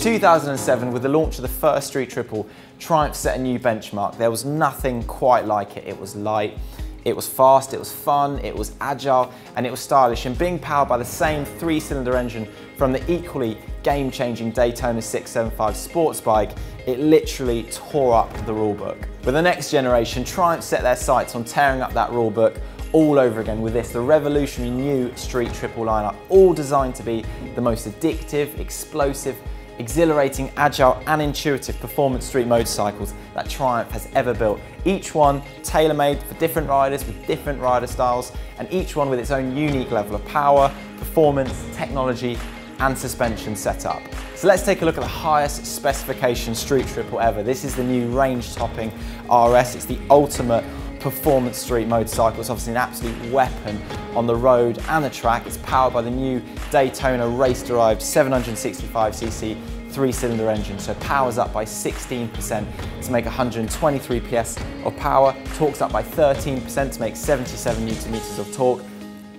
2007, with the launch of the first Street Triple, Triumph set a new benchmark. There was nothing quite like it. It was light, it was fast, it was fun, it was agile, and it was stylish. And being powered by the same three-cylinder engine from the equally game-changing Daytona 675 sports bike, it literally tore up the rulebook. With the next generation, Triumph set their sights on tearing up that rulebook all over again with this, the revolutionary new Street Triple lineup, all designed to be the most addictive, explosive, exhilarating, agile and intuitive performance street motorcycles that Triumph has ever built. Each one tailor-made for different riders with different rider styles and each one with its own unique level of power, performance, technology and suspension setup. So let's take a look at the highest specification street triple ever. This is the new range topping RS. It's the ultimate performance street motorcycle. It's obviously an absolute weapon on the road and the track. It's powered by the new Daytona race-derived 765cc three-cylinder engine, so powers up by 16% to make 123 PS of power, torques up by 13% to make 77 newton meters of torque.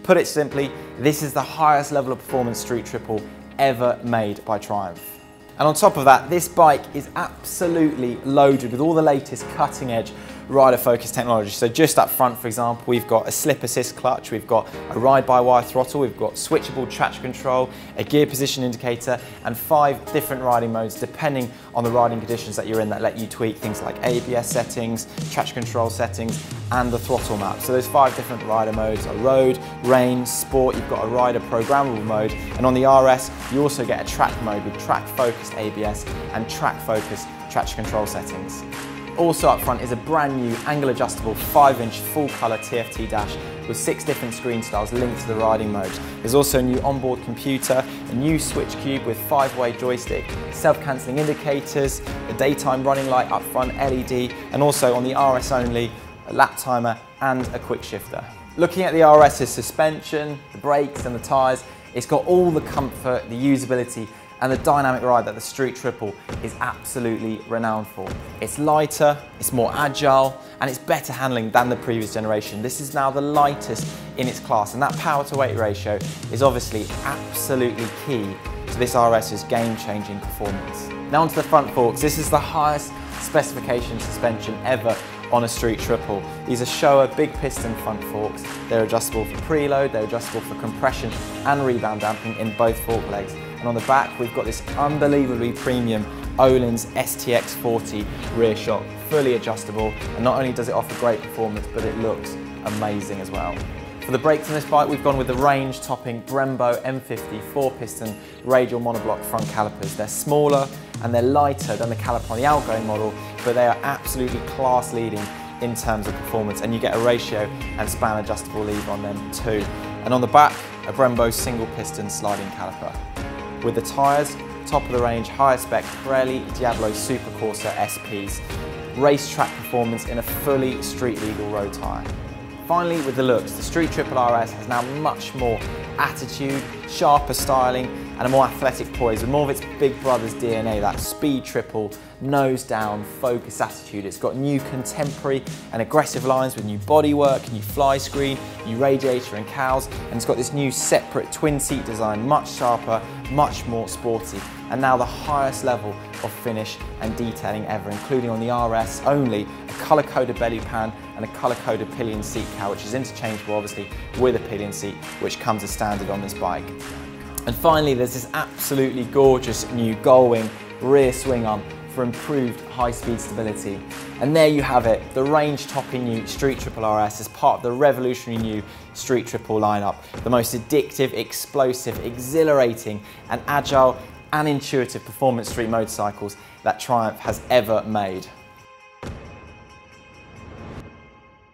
Put it simply, this is the highest level of performance street triple ever made by Triumph. And on top of that, this bike is absolutely loaded with all the latest cutting edge rider focused technology. So just up front, for example, we've got a slip assist clutch, we've got a ride by wire throttle, we've got switchable traction control, a gear position indicator, and five different riding modes depending on the riding conditions that you're in that let you tweak things like ABS settings, traction control settings, and the throttle map. So there's five different rider modes, a road, rain, sport, you've got a rider programmable mode, and on the RS, you also get a track mode with track focused ABS and track focused traction control settings. Also up front is a brand new angle adjustable 5 inch full colour TFT dash with six different screen styles linked to the riding mode. There's also a new onboard computer, a new switch cube with five-way joystick, self-cancelling indicators, a daytime running light up front LED, and also on the RS only, a lap timer and a quick shifter. Looking at the RS's suspension, the brakes and the tyres, it's got all the comfort, the usability and the dynamic ride that the Street Triple is absolutely renowned for. It's lighter, it's more agile, and it's better handling than the previous generation. This is now the lightest in its class, and that power to weight ratio is obviously absolutely key to this RS's game-changing performance. Now onto the front forks. This is the highest specification suspension ever on a street triple. These are Showa big piston front forks. They're adjustable for preload, they're adjustable for compression and rebound damping in both fork legs. And on the back, we've got this unbelievably premium Öhlins STX40 rear shock, fully adjustable. And not only does it offer great performance, but it looks amazing as well. For the brakes on this bike, we've gone with the range-topping Brembo M50 four-piston radial monoblock front calipers. They're smaller and they're lighter than the caliper on the outgoing model, but they are absolutely class-leading in terms of performance, and you get a ratio and span adjustable lever on them too. And on the back, a Brembo single piston sliding caliper. With the tyres, top of the range, higher spec Pirelli Diablo Super Corsa SPs. Racetrack performance in a fully street legal road tyre. Finally, with the looks, the Street Triple RS has now much more attitude, sharper styling, and a more athletic poise with more of its big brother's DNA, that speed triple, nose down, focus attitude. It's got new contemporary and aggressive lines with new bodywork, new fly screen, new radiator and cowls, and it's got this new separate twin seat design, much sharper, much more sporty, and now the highest level of finish and detailing ever, including on the RS only, a colour-coded belly pan and a colour-coded pillion seat cowl, which is interchangeable obviously with a pillion seat, which comes as standard on this bike. And finally, there's this absolutely gorgeous new Gullwing rear swing arm for improved high-speed stability. And there you have it, the range-topping new Street Triple RS is part of the revolutionary new Street Triple lineup. The most addictive, explosive, exhilarating and agile and intuitive performance street motorcycles that Triumph has ever made.